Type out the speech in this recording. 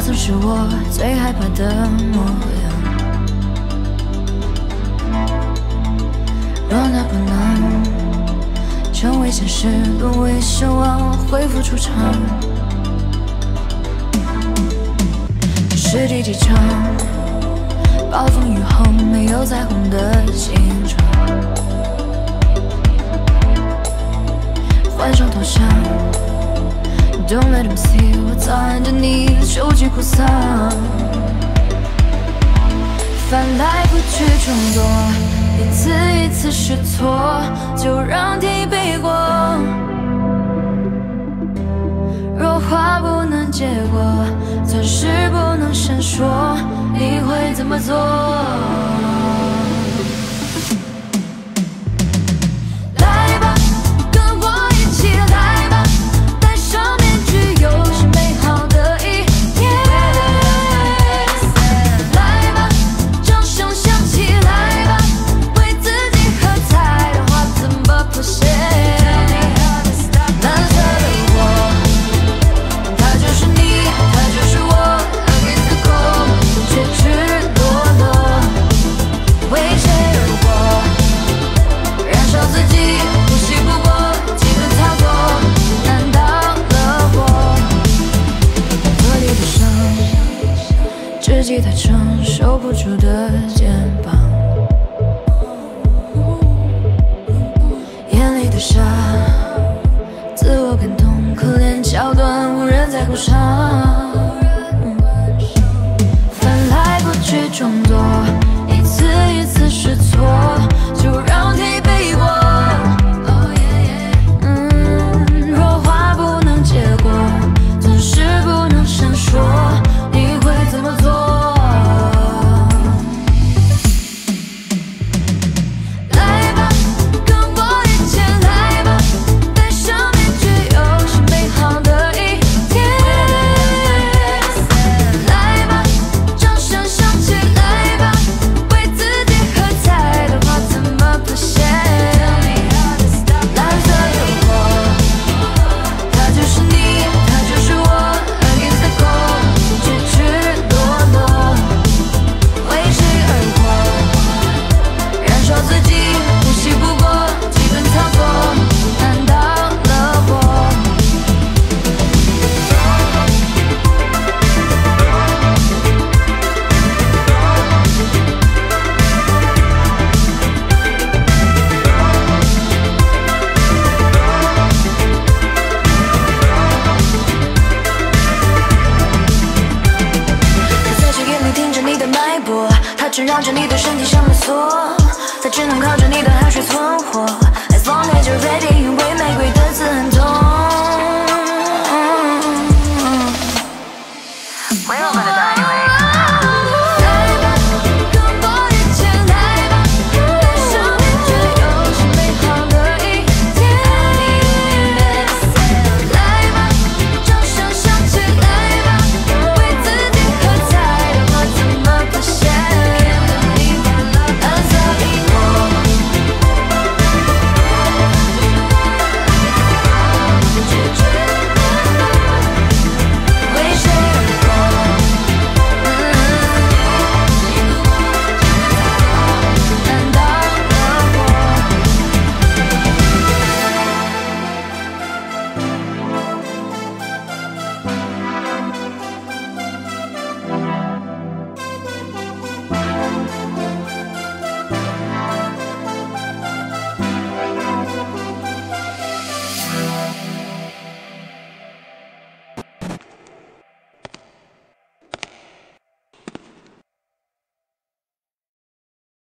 曾是我最害怕的模样。若那不能成为现实，沦为奢望，恢复出场。是第几场暴风雨后没有彩虹的形状？换上头像，Don't let them see，我早按着你收集哭丧，翻来覆去重做，一次一次试错，就让题背过。若话不能结果，钻石不能闪烁，你会怎么做？知己太长，守不住的肩膀，眼里的沙。自我感动，可怜桥段，无人在乎上。翻来覆去装作，缠绕着你的身体上了锁，再只能靠着你的汗水存活。